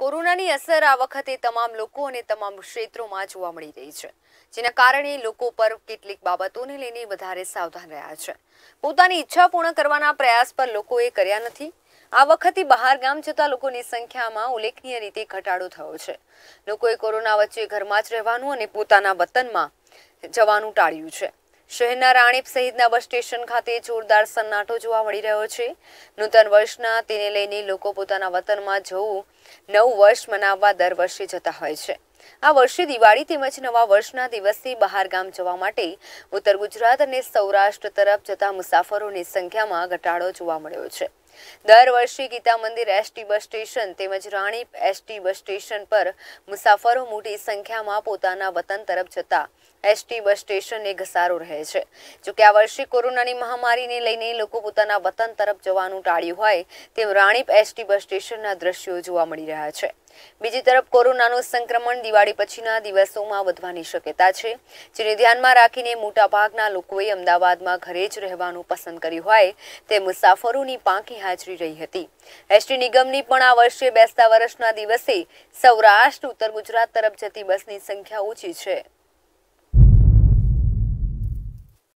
કોરોનાની અસર આ વખતે તમામ લોકો અને તમામ ક્ષેત્રોમાં જોવા મળી રહી છે, જેના કારણે લોકો પર કેટલીક બાબતોને લઈને વધારે સાવધાન રહ્યા છે. પોતાની ઈચ્છા પૂર્ણ કરવાના પ્રયાસ પર લોકોએ કર્યા નથી. આ વખતે બહાર ગામ જતા લોકોની સંખ્યામાં ઉલ્લેખનીય રીતે ઘટાડો થયો છે. લોકોએ કોરોના વચ્ચે ઘરમાં જ રહેવાનું અને પોતાના વતનમાં જવાનું ટાળ્યું છે. શહેરના રાણીપ સહિતના બસ સ્ટેશન ખાતે જોરદાર સન્નાટો જોવા મળી રહ્યો છે. નૂતન વર્ષના તેને લઈને લોકો પોતાના વતનમાં જવું, નવું વર્ષ મનાવવા દર વર્ષે જતા હોય છે. આ વર્ષે દિવાળી તેમજ નવા વર્ષના દિવસથી બહાર ગામ જવા માટે ઉત્તર ગુજરાત અને સૌરાષ્ટ્ર તરફ જતા મુસાફરોની સંખ્યામાં ઘટાડો જોવા મળ્યો છે. દર વર્ષે ગીતા મંદિર એસટી બસ સ્ટેશન તેમજ રાણીપ એસટી બસ સ્ટેશન પર મુસાફરો મોટી સંખ્યામાં પોતાના વતન તરફ જતા એસટી બસ સ્ટેશનને ઘસારો રહે છે. જોકે આ વર્ષે કોરોનાની મહામારીને લઈને લોકો પોતાના વતન તરફ જવાનું ટાળ્યું હોય, તેમ રાણીપ એસટી બસ સ્ટેશનના દ્રશ્યો જોવા મળી રહ્યા છે. બીજી તરફ કોરોનાનું સંક્રમણ દિવાળી પછીના દિવસોમાં વધવાની શક્યતા છે, જેને ધ્યાનમાં રાખીને મોટાભાગના લોકોએ અમદાવાદમાં ઘરે જ રહેવાનું પસંદ કર્યું હોય તે મુસાફરોની પાંખી હાજરી રહી હતી. એસટી નિગમની પણ આ વર્ષે બેસતા વર્ષના દિવસે સૌરાષ્ટ્ર, ઉત્તર ગુજરાત તરફ જતી બસની સંખ્યા ઓછી છે.